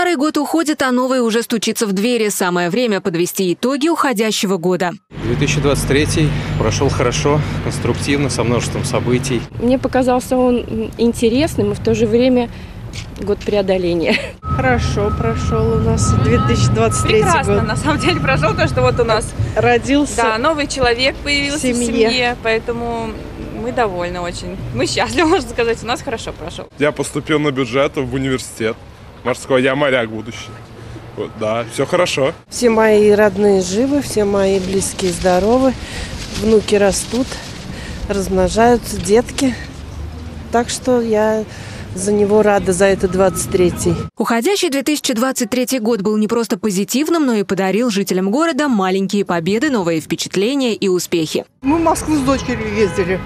Старый год уходит, а новый уже стучится в двери. Самое время подвести итоги уходящего года. 2023 прошел хорошо, конструктивно, со множеством событий. Мне показался он интересным и в то же время год преодоления. Хорошо прошел у нас 2023 Прекрасно, год. на самом деле прошел то, что вот у нас Родился да, новый человек появился в семье. семье, поэтому мы довольны очень. Мы счастливы, можно сказать, у нас хорошо прошел. Я поступил на бюджет в университет морской. Я моряк будущий. Вот, да, все хорошо. Все мои родные живы, все мои близкие здоровы. Внуки растут, размножаются, детки. Так что я за него рада, за это 23-й. Уходящий 2023 год был не просто позитивным, но и подарил жителям города маленькие победы, новые впечатления и успехи. Мы в Москву с дочерью ездили.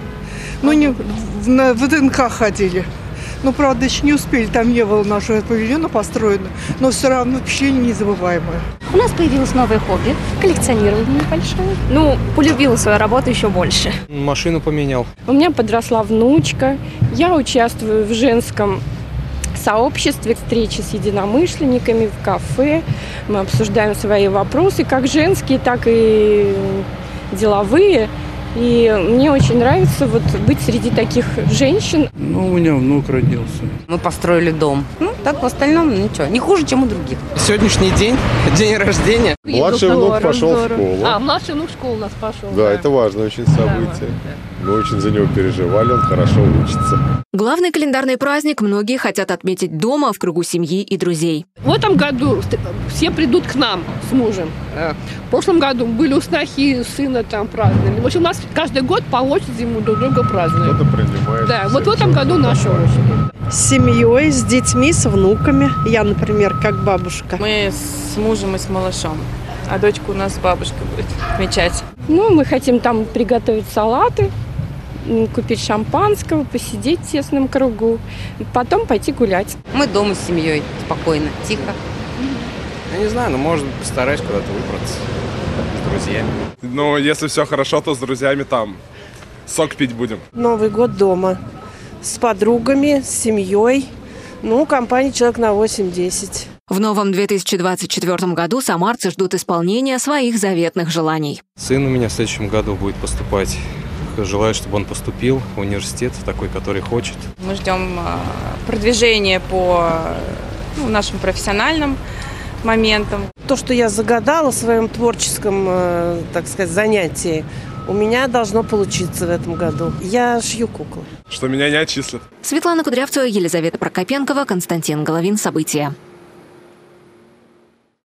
Ну, не в- на ВДНК ходили. Ну, правда, еще не успели, там не было нашего павильона построено, но все равно впечатление незабываемое. У нас появилось новое хобби – коллекционирование небольшое. Ну, полюбила свою работу еще больше. Машину поменял. У меня подросла внучка. Я участвую в женском сообществе, встречи с единомышленниками в кафе. Мы обсуждаем свои вопросы, как женские, так и деловые. И мне очень нравится вот быть среди таких женщин. Ну, у меня внук родился. Мы построили дом. Ну, так в остальном ничего. Не хуже, чем у других. Сегодняшний день, день рождения. Младший внук пошел в школу. А, младший внук в школу у нас пошел. Да, это важное очень событие. Мы очень за него переживали, он хорошо учится. Главный календарный праздник многие хотят отметить дома, в кругу семьи и друзей. В этом году все придут к нам с мужем. Э, В прошлом году были у снохи сына там праздновали. В общем, у нас каждый год по очереди мы друг друга празднуем. Кто-то принимает. Да, вот в этом году наша очередь. С семьей, с детьми, с внуками. Я, например, как бабушка. Мы с мужем и с малышом. А дочку у нас бабушка будет отмечать. Ну, мы хотим там приготовить салаты, купить шампанского, посидеть в тесном кругу, потом пойти гулять. Мы дома с семьей. Спокойно, тихо. Я не знаю, но может постараюсь куда-то выбраться с друзьями. Но если все хорошо, то с друзьями там сок пить будем. Новый год дома. С подругами, с семьей. Ну, компания человек на 8-10. В новом 2024 году самарцы ждут исполнения своих заветных желаний. Сын у меня в следующем году будет поступать. Желаю, чтобы он поступил в университет, такой, который хочет. Мы ждем а, продвижения по ну, нашим профессиональным моментам. То, что я загадала в своем творческом, э, так сказать, занятии, у меня должно получиться в этом году. Я шью куклы. Что меня не отчислят. Светлана Кудрявцева, Елизавета Прокопенкова, Константин Головин. События.